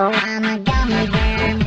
I'm a gummy bear.